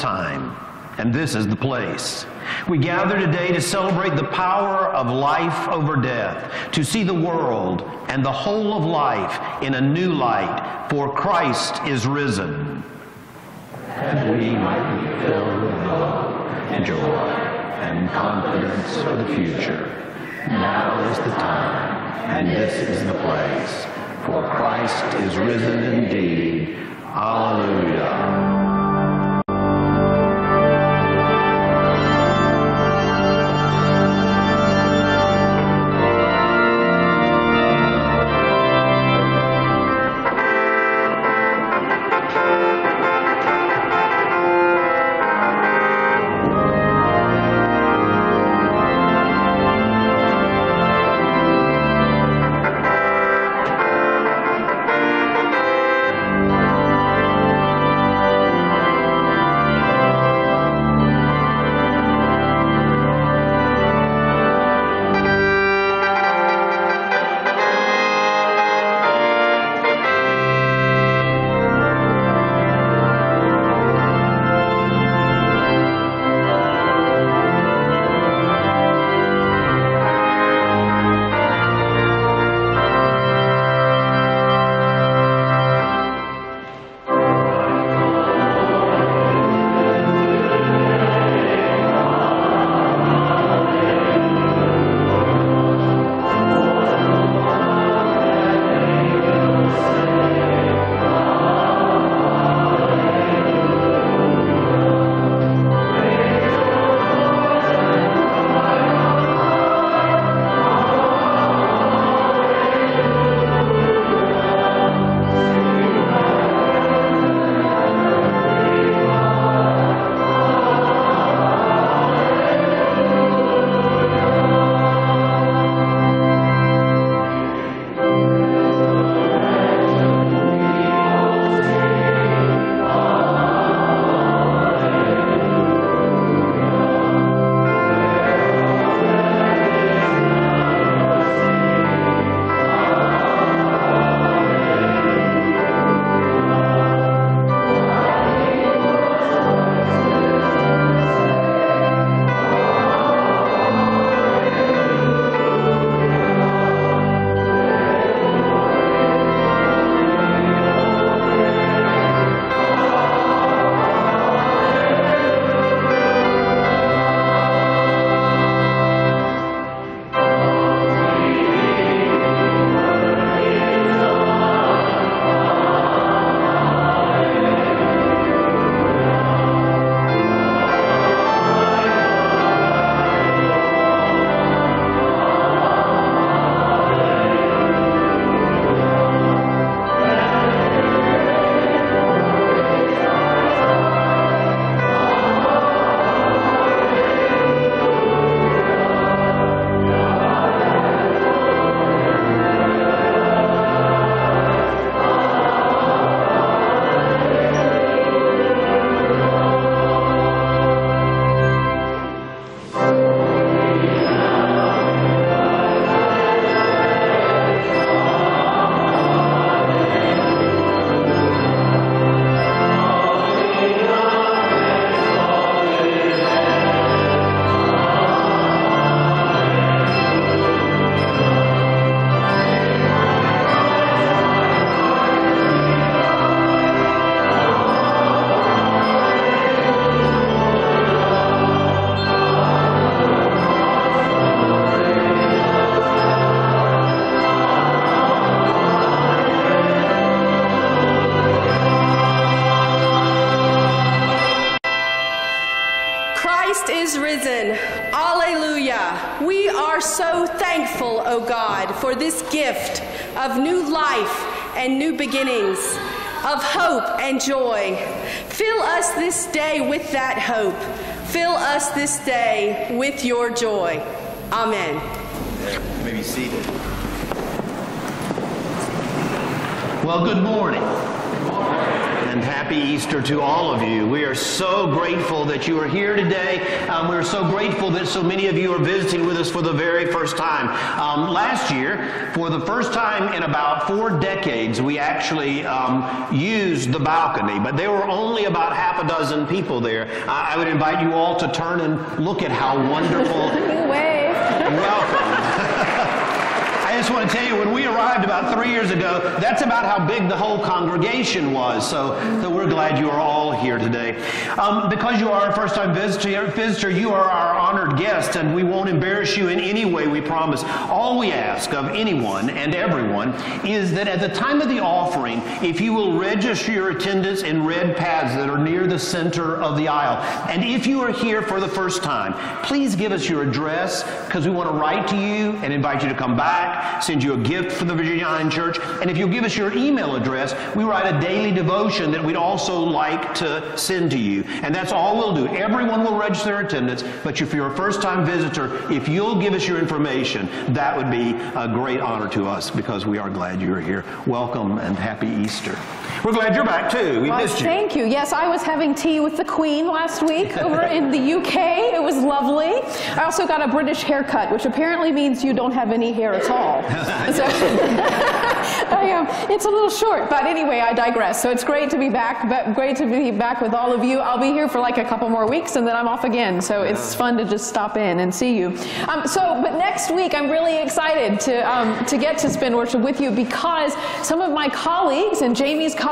time, and this is the place. We gather today to celebrate the power of life over death, to see the world and the whole of life in a new light, for Christ is risen. That we might be filled with love and joy and confidence for the future. Now is the time, and this is the place, for Christ is risen indeed. Alleluia. O God, for this gift of new life and new beginnings, of hope and joy. Fill us this day with that hope. Fill us this day with your joy. Amen. You may be seated. Well, good morning. Happy Easter to all of you. We are so grateful that you are here today. Um, we're so grateful that so many of you are visiting with us for the very first time. Um, last year, for the first time in about four decades, we actually um, used the balcony, but there were only about half a dozen people there. I, I would invite you all to turn and look at how wonderful. Wave. Welcome. I just want to tell you, when we arrived about three years ago, that's about how big the whole congregation was. So, so we're glad you are all here today. Um, because you are a first-time visitor, visitor, you are our honored guest, and we won't embarrass you in any way, we promise. All we ask of anyone and everyone is that at the time of the offering, if you will register your attendance in red pads that are near the center of the aisle. And if you are here for the first time, please give us your address because we want to write to you and invite you to come back send you a gift from the Virginia Church. And if you'll give us your email address, we write a daily devotion that we'd also like to send to you. And that's all we'll do. Everyone will register their attendance, but if you're a first time visitor, if you'll give us your information, that would be a great honor to us because we are glad you're here. Welcome and happy Easter. We're glad you're back too. We Well, missed you. thank you. Yes, I was having tea with the Queen last week over in the UK. It was lovely. I also got a British haircut, which apparently means you don't have any hair at all. so, I, um, it's a little short, but anyway, I digress. So it's great to be back. But great to be back with all of you. I'll be here for like a couple more weeks, and then I'm off again. So it's fun to just stop in and see you. Um, so, but next week, I'm really excited to um, to get to spend worship with you because some of my colleagues and Jamie's colleagues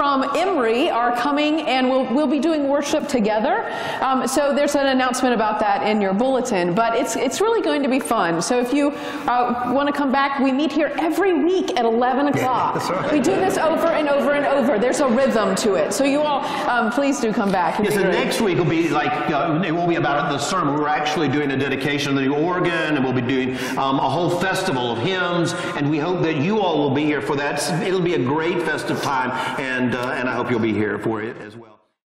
from Emory are coming, and we'll we'll be doing worship together. Um, so there's an announcement about that in your bulletin. But it's it's really going to be fun. So if you uh, want to come back, we meet here every week at 11 o'clock. right. We do this over and over and over. There's a rhythm to it. So you all, um, please do come back. Yes, and next week will be like, uh, it won't be about the sermon. We're actually doing a dedication of the organ, and we'll be doing um, a whole festival of hymns, and we hope that you all will be here for that. It'll be a great festive time, and, uh, and I hope you'll be here for it as well.